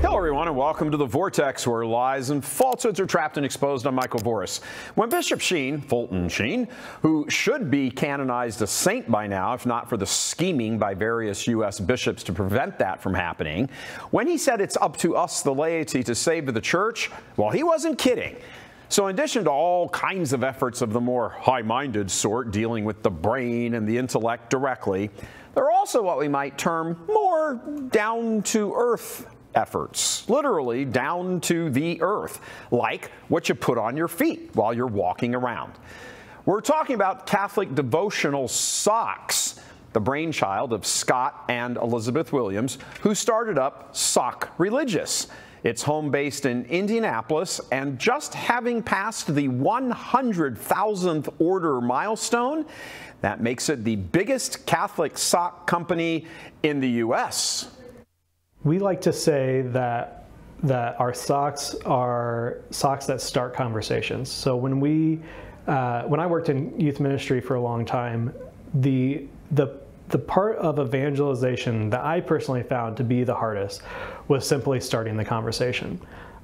Hello, everyone, and welcome to the Vortex, where lies and falsehoods are trapped and exposed. I'm Michael Voris. When Bishop Sheen, Fulton Sheen, who should be canonized a saint by now, if not for the scheming by various U.S. bishops to prevent that from happening, when he said it's up to us, the laity, to save the church, well, he wasn't kidding. So, in addition to all kinds of efforts of the more high minded sort dealing with the brain and the intellect directly, there are also what we might term more down to earth efforts, literally down to the earth, like what you put on your feet while you're walking around. We're talking about Catholic devotional socks, the brainchild of Scott and Elizabeth Williams, who started up Sock Religious. It's home based in Indianapolis, and just having passed the 100,000th order milestone, that makes it the biggest Catholic sock company in the U.S. We like to say that that our socks are socks that start conversations. So when we uh, when I worked in youth ministry for a long time, the the the part of evangelization that I personally found to be the hardest was simply starting the conversation.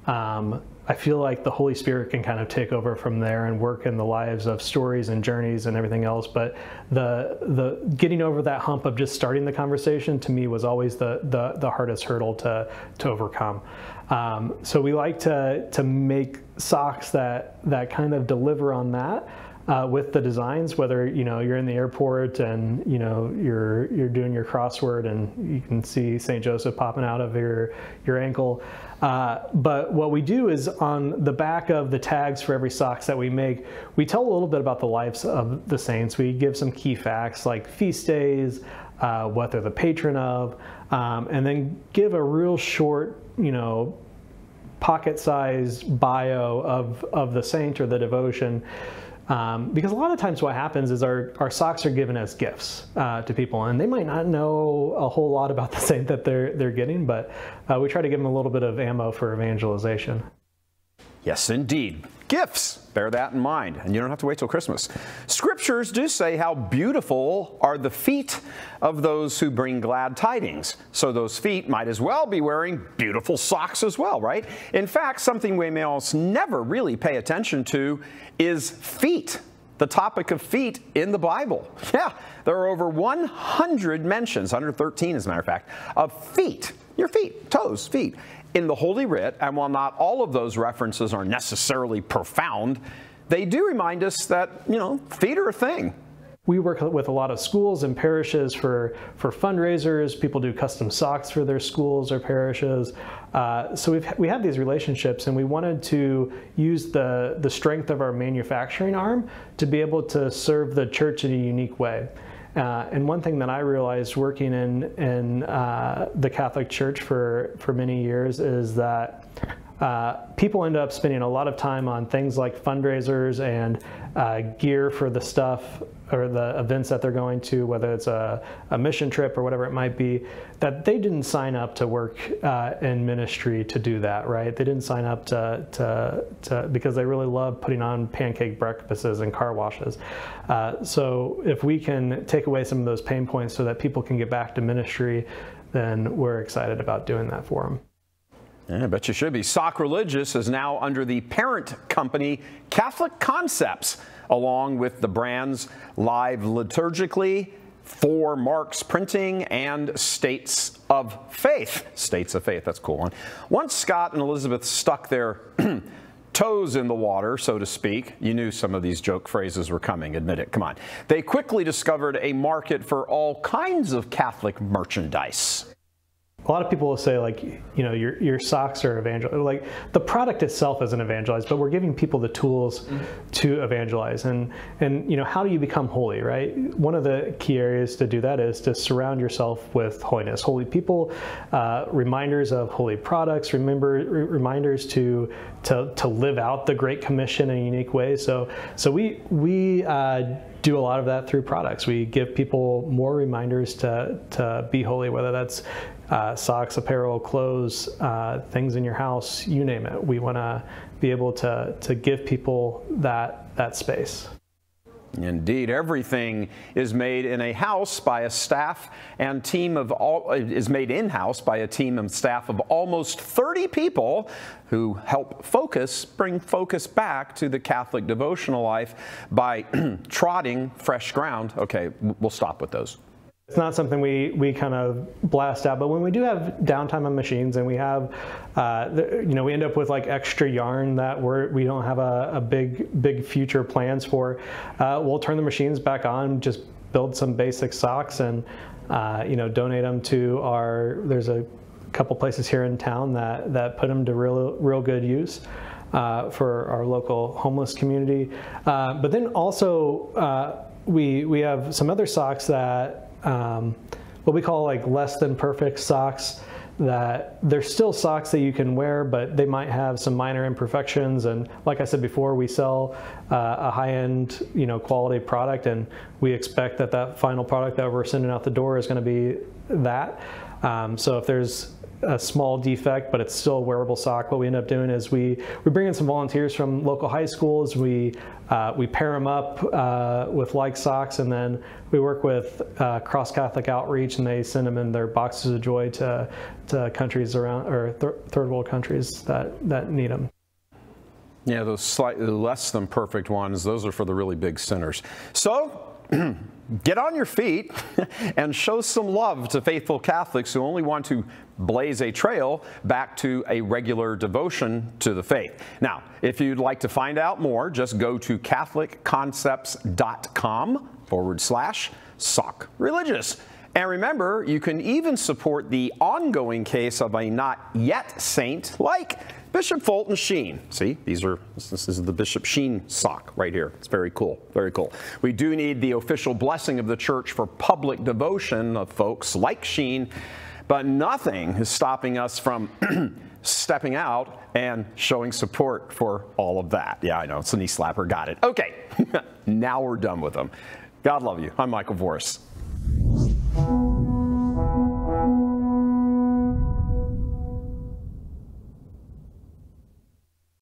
Um, I feel like the Holy Spirit can kind of take over from there and work in the lives of stories and journeys and everything else. But the the getting over that hump of just starting the conversation to me was always the the, the hardest hurdle to to overcome. Um, so we like to to make socks that that kind of deliver on that uh, with the designs, whether you know you're in the airport and you know you're you're doing your crossword and you can see St. Joseph popping out of your your ankle. Uh, but what we do is on the back of the tags for every socks that we make, we tell a little bit about the lives of the saints. We give some key facts like feast days, uh, what they're the patron of, um, and then give a real short, you know, pocket-sized bio of of the saint or the devotion. Um, because a lot of times what happens is our, our socks are given as gifts uh, to people, and they might not know a whole lot about the saint that they're, they're getting, but uh, we try to give them a little bit of ammo for evangelization. Yes, indeed. Gifts, bear that in mind, and you don't have to wait till Christmas. Scriptures do say how beautiful are the feet of those who bring glad tidings. So those feet might as well be wearing beautiful socks as well, right? In fact, something we may almost never really pay attention to is feet the topic of feet in the Bible. Yeah, there are over 100 mentions, 113 as a matter of fact, of feet, your feet, toes, feet in the Holy Writ, and while not all of those references are necessarily profound, they do remind us that, you know, feet are a thing. We work with a lot of schools and parishes for, for fundraisers. People do custom socks for their schools or parishes. Uh, so we've, we have these relationships, and we wanted to use the, the strength of our manufacturing arm to be able to serve the church in a unique way. Uh, and one thing that I realized working in in uh, the Catholic Church for for many years is that uh, people end up spending a lot of time on things like fundraisers and uh, gear for the stuff or the events that they're going to, whether it's a, a mission trip or whatever it might be, that they didn't sign up to work uh, in ministry to do that, right? They didn't sign up to, to, to because they really love putting on pancake breakfasts and car washes. Uh, so if we can take away some of those pain points so that people can get back to ministry, then we're excited about doing that for them. Yeah, I bet you should be. Sock Religious is now under the parent company Catholic Concepts, along with the brands Live Liturgically, Four Marks Printing, and States of Faith. States of Faith, that's a cool one. Once Scott and Elizabeth stuck their toes in the water, so to speak. You knew some of these joke phrases were coming, admit it, come on. They quickly discovered a market for all kinds of Catholic merchandise a lot of people will say like you know your your socks are evangel like the product itself isn't evangelized but we're giving people the tools mm-hmm. to evangelize and and you know how do you become holy right one of the key areas to do that is to surround yourself with holiness holy people uh, reminders of holy products remember re- reminders to to to live out the great commission in a unique way so so we we uh, do a lot of that through products. We give people more reminders to, to be holy, whether that's uh, socks, apparel, clothes, uh, things in your house, you name it. We want to be able to, to give people that, that space. Indeed, everything is made in a house by a staff and team of all is made in-house by a team and staff of almost 30 people who help focus bring focus back to the Catholic devotional life by trotting fresh ground. Okay, we'll stop with those. It's not something we, we kind of blast out, but when we do have downtime on machines and we have, uh, you know, we end up with like extra yarn that we're, we don't have a, a big, big future plans for, uh, we'll turn the machines back on, just build some basic socks and, uh, you know, donate them to our, there's a couple places here in town that, that put them to real, real good use. Uh, for our local homeless community, uh, but then also uh, we we have some other socks that um, what we call like less than perfect socks that they're still socks that you can wear, but they might have some minor imperfections. And like I said before, we sell uh, a high-end, you know, quality product, and we expect that that final product that we're sending out the door is going to be that. Um, so if there's a small defect, but it's still a wearable sock. What we end up doing is we, we bring in some volunteers from local high schools. We, uh, we pair them up uh, with like socks, and then we work with uh, Cross Catholic Outreach, and they send them in their boxes of joy to, to countries around, or th third world countries that, that need them. Yeah, those slightly less than perfect ones, those are for the really big sinners. So, get on your feet and show some love to faithful Catholics who only want to blaze a trail back to a regular devotion to the faith. Now, if you'd like to find out more, just go to CatholicConcepts.com forward slash sock religious. And remember, you can even support the ongoing case of a not yet saint like Bishop Fulton Sheen. See, these are, this is the Bishop Sheen sock right here. It's very cool, very cool. We do need the official blessing of the church for public devotion of folks like Sheen, but nothing is stopping us from stepping out and showing support for all of that. Yeah, I know, it's a knee slapper, got it. Okay, now we're done with them. God love you. I'm Michael Voris.